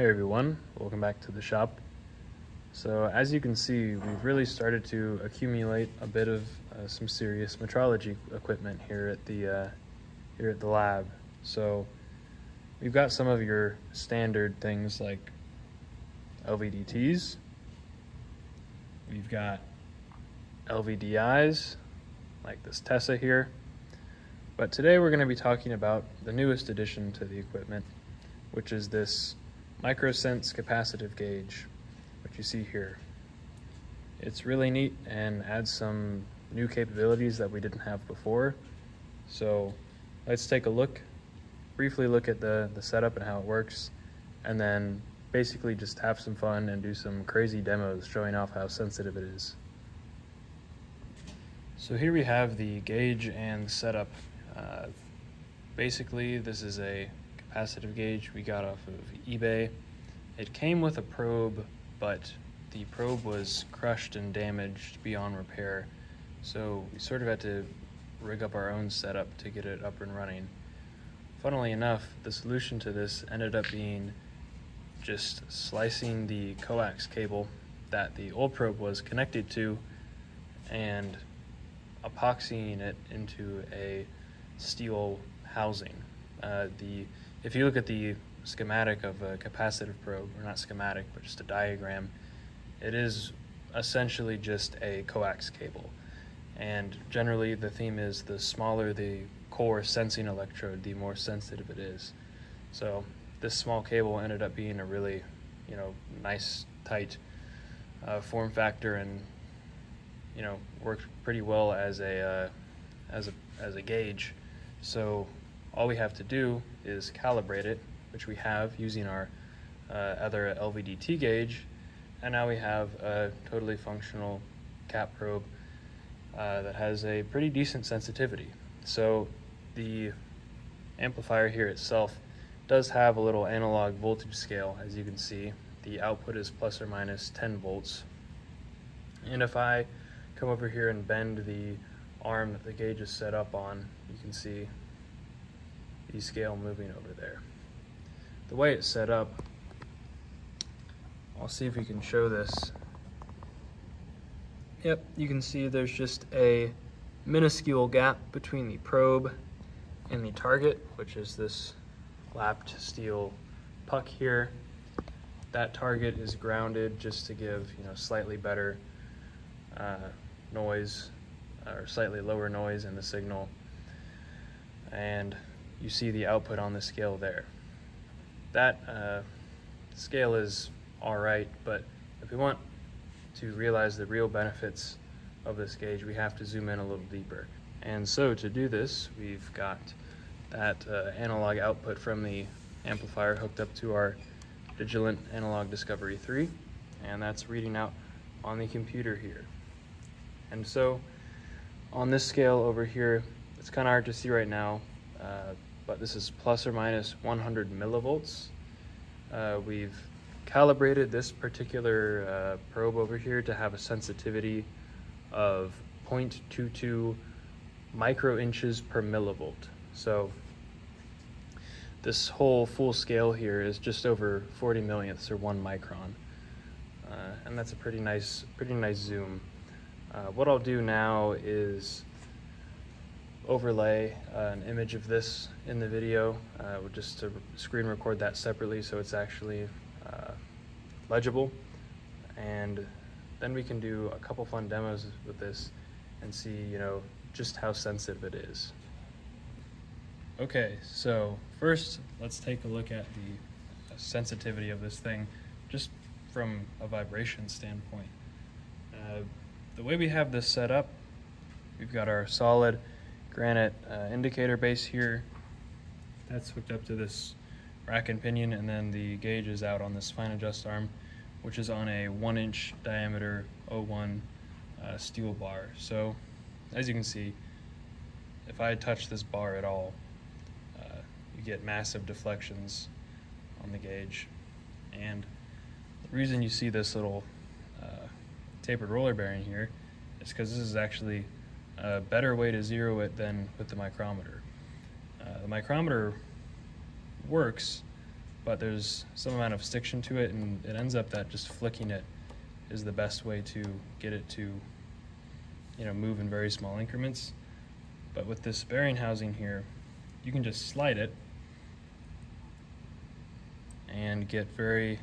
Hey everyone, welcome back to the shop. So as you can see, we've really started to accumulate a bit of uh, some serious metrology equipment here at the uh, here at the lab. So we've got some of your standard things like LVDTs. We've got LVDIs, like this Tesa here. But today we're going to be talking about the newest addition to the equipment, which is this microsense capacitive gauge, which you see here. It's really neat and adds some new capabilities that we didn't have before. So let's take a look, briefly look at the, the setup and how it works, and then basically just have some fun and do some crazy demos showing off how sensitive it is. So here we have the gauge and setup. Uh, basically, this is a capacitive gauge we got off of eBay. It came with a probe, but the probe was crushed and damaged beyond repair. So we sort of had to rig up our own setup to get it up and running. Funnily enough, the solution to this ended up being just slicing the coax cable that the old probe was connected to and epoxying it into a steel housing. Uh, the if you look at the schematic of a capacitive probe, or not schematic, but just a diagram, it is essentially just a coax cable. And generally, the theme is the smaller the core sensing electrode, the more sensitive it is. So this small cable ended up being a really, you know, nice, tight uh, form factor, and you know, worked pretty well as a uh, as a as a gauge. So all we have to do is calibrate it, which we have using our uh, other LVDT gauge, and now we have a totally functional cap probe uh, that has a pretty decent sensitivity. So the amplifier here itself does have a little analog voltage scale, as you can see. The output is plus or minus 10 volts. And if I come over here and bend the arm that the gauge is set up on, you can see the scale moving over there. The way it's set up, I'll see if we can show this. Yep, you can see there's just a minuscule gap between the probe and the target, which is this lapped steel puck here. That target is grounded just to give you know slightly better uh, noise or slightly lower noise in the signal. And you see the output on the scale there. That uh, scale is all right, but if we want to realize the real benefits of this gauge, we have to zoom in a little deeper. And so to do this, we've got that uh, analog output from the amplifier hooked up to our Digilent Analog Discovery 3, and that's reading out on the computer here. And so on this scale over here, it's kind of hard to see right now, uh, but this is plus or minus 100 millivolts. Uh, we've calibrated this particular uh, probe over here to have a sensitivity of 0.22 micro inches per millivolt. So this whole full scale here is just over 40 millionths or one micron. Uh, and that's a pretty nice, pretty nice zoom. Uh, what I'll do now is overlay uh, an image of this in the video, uh, just to screen record that separately so it's actually uh, legible. And then we can do a couple fun demos with this and see, you know, just how sensitive it is. Okay, so first let's take a look at the sensitivity of this thing just from a vibration standpoint. Uh, the way we have this set up, we've got our solid granite uh, indicator base here. That's hooked up to this rack and pinion and then the gauge is out on this fine adjust arm which is on a one inch diameter O1 uh, steel bar. So as you can see, if I touch this bar at all, uh, you get massive deflections on the gauge. And the reason you see this little uh, tapered roller bearing here is because this is actually a better way to zero it than with the micrometer. Uh, the micrometer works, but there's some amount of stiction to it, and it ends up that just flicking it is the best way to get it to, you know, move in very small increments. But with this bearing housing here, you can just slide it and get very,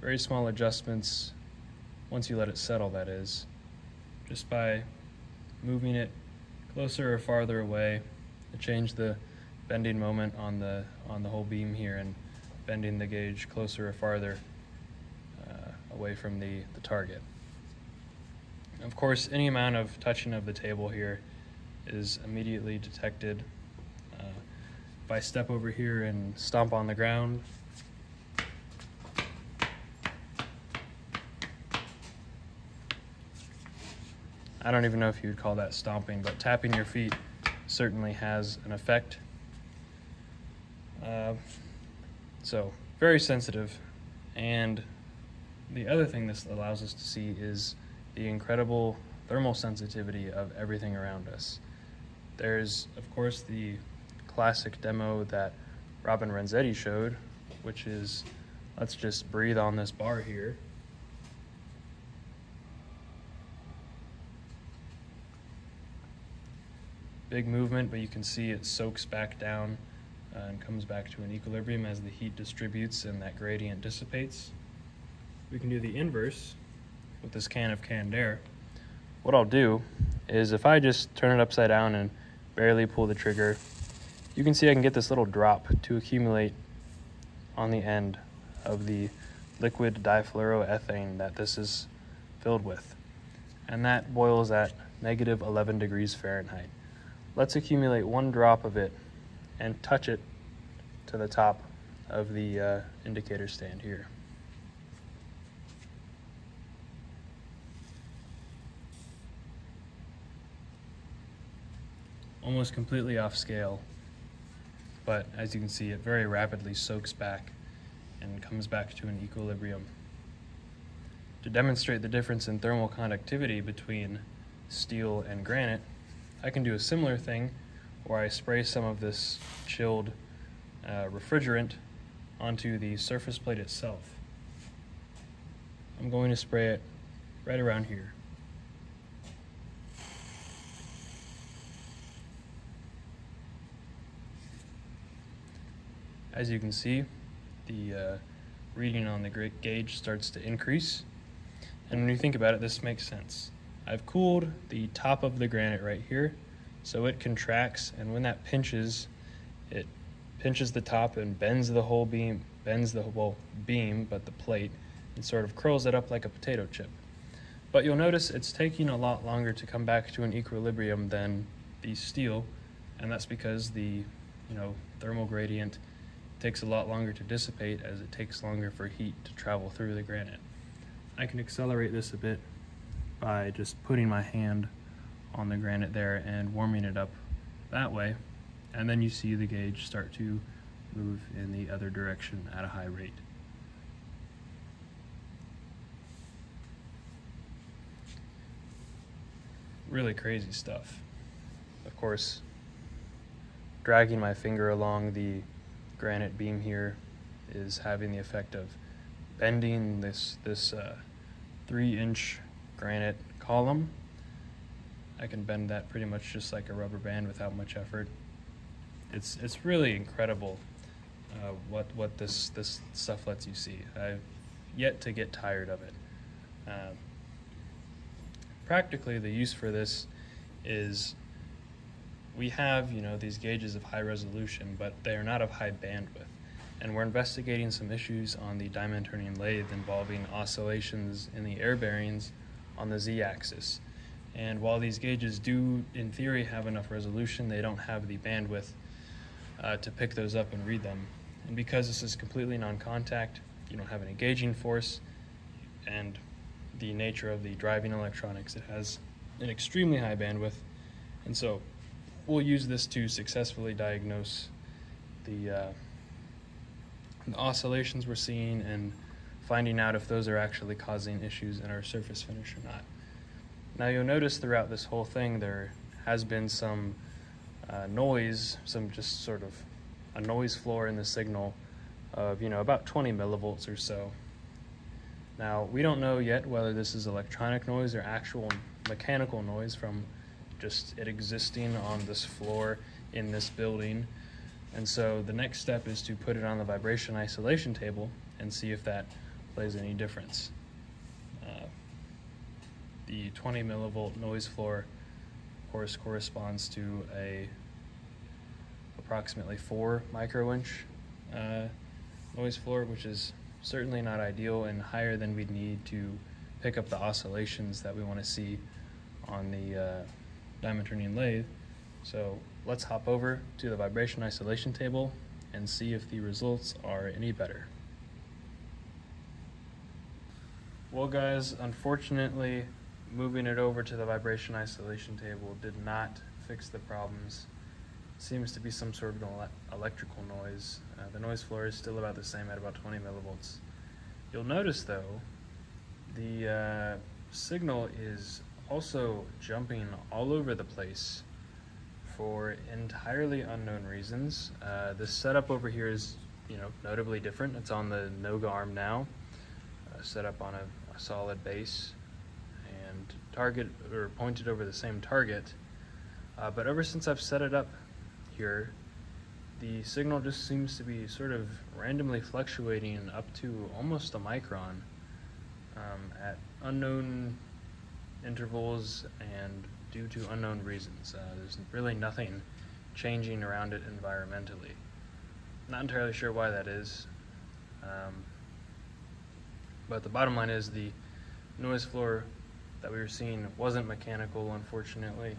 very small adjustments once you let it settle, that is, just by moving it closer or farther away to change the bending moment on the on the whole beam here and bending the gauge closer or farther uh, away from the, the target. Of course, any amount of touching of the table here is immediately detected. Uh, if I step over here and stomp on the ground, I don't even know if you would call that stomping, but tapping your feet certainly has an effect. Uh, so, very sensitive. And the other thing this allows us to see is the incredible thermal sensitivity of everything around us. There's, of course, the classic demo that Robin Renzetti showed, which is let's just breathe on this bar here. Big movement, but you can see it soaks back down uh, and comes back to an equilibrium as the heat distributes and that gradient dissipates. We can do the inverse with this can of canned air. What I'll do is if I just turn it upside down and barely pull the trigger, you can see I can get this little drop to accumulate on the end of the liquid difluoroethane that this is filled with. And that boils at negative 11 degrees Fahrenheit. Let's accumulate one drop of it and touch it to the top of the uh, indicator stand here. Almost completely off scale, but as you can see, it very rapidly soaks back and comes back to an equilibrium. To demonstrate the difference in thermal conductivity between steel and granite, I can do a similar thing where I spray some of this chilled uh, refrigerant onto the surface plate itself. I'm going to spray it right around here. As you can see, the uh, reading on the gauge starts to increase. And when you think about it, this makes sense. I've cooled the top of the granite right here, so it contracts, and when that pinches, it pinches the top and bends the whole beam, bends the whole beam, but the plate, and sort of curls it up like a potato chip. But you'll notice it's taking a lot longer to come back to an equilibrium than the steel, and that's because the you know thermal gradient takes a lot longer to dissipate as it takes longer for heat to travel through the granite. I can accelerate this a bit by just putting my hand on the granite there and warming it up that way. And then you see the gauge start to move in the other direction at a high rate. Really crazy stuff. Of course, dragging my finger along the granite beam here is having the effect of bending this this uh, three inch granite column. I can bend that pretty much just like a rubber band without much effort. It's it's really incredible uh, what what this this stuff lets you see. I've yet to get tired of it. Uh, practically, the use for this is we have you know these gauges of high resolution, but they are not of high bandwidth and we're investigating some issues on the diamond turning lathe involving oscillations in the air bearings on the z-axis. And while these gauges do, in theory, have enough resolution, they don't have the bandwidth uh, to pick those up and read them. And because this is completely non-contact, you don't have any gauging force, and the nature of the driving electronics, it has an extremely high bandwidth. And so we'll use this to successfully diagnose the, uh, the oscillations we're seeing and finding out if those are actually causing issues in our surface finish or not. Now you'll notice throughout this whole thing there has been some uh, noise, some just sort of a noise floor in the signal of you know about 20 millivolts or so. Now we don't know yet whether this is electronic noise or actual mechanical noise from just it existing on this floor in this building. And so the next step is to put it on the vibration isolation table and see if that plays any difference. Uh, the 20 millivolt noise floor, of course, corresponds to a approximately four microinch uh, noise floor, which is certainly not ideal and higher than we'd need to pick up the oscillations that we want to see on the uh, diamond turning lathe. So let's hop over to the vibration isolation table and see if the results are any better. Well guys, unfortunately moving it over to the vibration isolation table did not fix the problems. Seems to be some sort of ele electrical noise. Uh, the noise floor is still about the same at about 20 millivolts. You'll notice though, the uh, signal is also jumping all over the place for entirely unknown reasons. Uh, the setup over here is, you know, notably different. It's on the Noga arm now, uh, set up on a, a, solid base and target or pointed over the same target. Uh, but ever since I've set it up here, the signal just seems to be sort of randomly fluctuating up to almost a micron um, at unknown intervals and due to unknown reasons. Uh, there's really nothing changing around it environmentally. Not entirely sure why that is. Um, but the bottom line is the noise floor that we were seeing wasn't mechanical, unfortunately.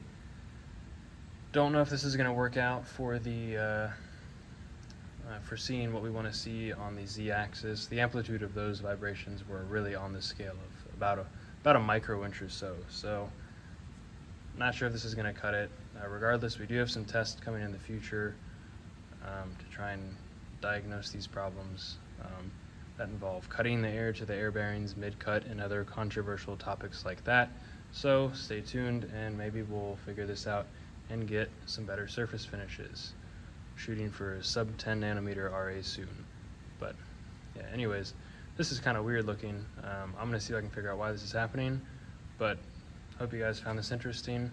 Don't know if this is going to work out for the uh, uh, for seeing what we want to see on the z-axis. The amplitude of those vibrations were really on the scale of about a about a micro inch or so. So not sure if this is going to cut it. Uh, regardless, we do have some tests coming in the future um, to try and diagnose these problems um, that involve cutting the air to the air bearings mid-cut and other controversial topics like that. So stay tuned and maybe we'll figure this out and get some better surface finishes. Shooting for sub 10 nanometer RA soon. But yeah, anyways, this is kind of weird looking. Um, I'm to see if I can figure out why this is happening, but hope you guys found this interesting,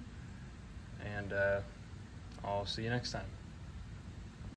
and uh, I'll see you next time.